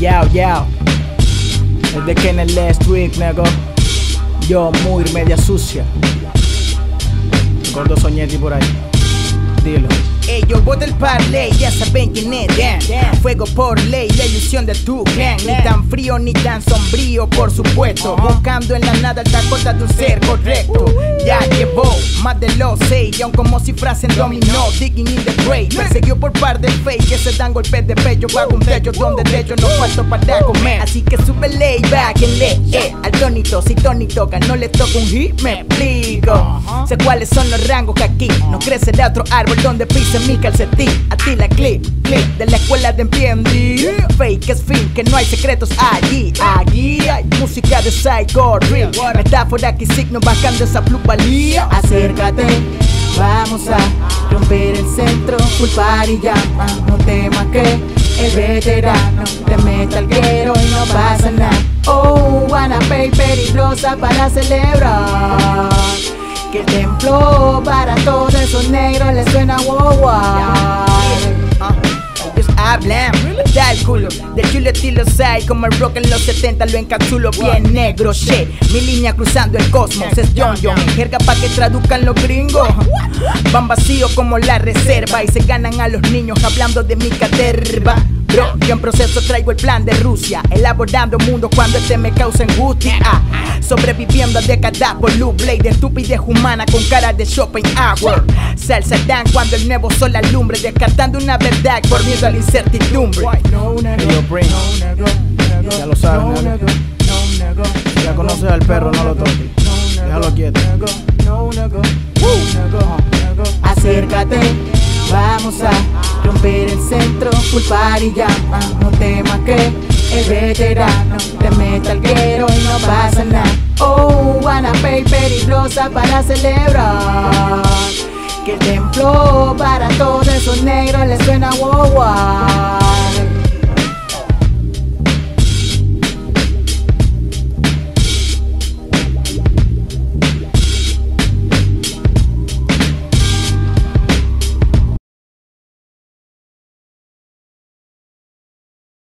Yeah, es de Kenneth Last Week, nego. Yo, muy media sucia. Gordo Soñetti por ahí. Dilo. Ey, yo voy del parley, ya saben quién es Dan. Fuego por ley, la ilusión de tu clan. Ni tan frío ni tan sombrío, por supuesto. Buscando en la nada el tacota de un ser correcto. Ya llevó más de los seis, y aun como si frasen dominó, digging in the grave. Perseguido por par de fake que se dan golpes de pecho. Bajo un techo donde de hecho no falto para comer. Así que sube ley back and le eh, al tonito. Si Tony toca, no le toca un hit, me explico. Sé cuáles son los rangos que aquí no crece de otro árbol donde pise mi calcetín. A ti la clip, de la escuela de Empiendi. Fake es fin, que no hay secretos allí. Aquí hay música de psycho real. Metáfora y signo bajando esa plusvalía. Acércate. Vamos a romper el centro, full party ya, no temas que el veterano te meta al guero y no pasa nada. Oh, wanna paper y rosa para celebrar. Que el templo para todos esos negros les suena wow wow. Hablan, da el culo Del chulo estilo sai Como el rock en los 70 lo encapsulo bien negro Shit, mi línea cruzando el cosmos Es John John, jerga pa' que traduzcan los gringos. Van vacíos como la reserva Y se ganan a los niños hablando de mi caterva Bro, yo en proceso traigo el plan de Rusia Elaborando mundo cuando este me causa angustia. Sobreviviendo a décadas por Blue Blade Estupidez humana con cara de shopping hour. Salsa dan cuando el nuevo sol alumbre Descartando una verdad por miedo a la incertidumbre. Hey, yo, Prince. Ya lo sabes. Si ya conoces al perro, no lo toques. Déjalo quieto. Acércate, vamos a romper el centro, full party ya, no temas que el veterano te meta al guero y no pasa nada. Oh, wanna paper y rosa para celebrar. Que el templo para todos esos negros les suena wow wow.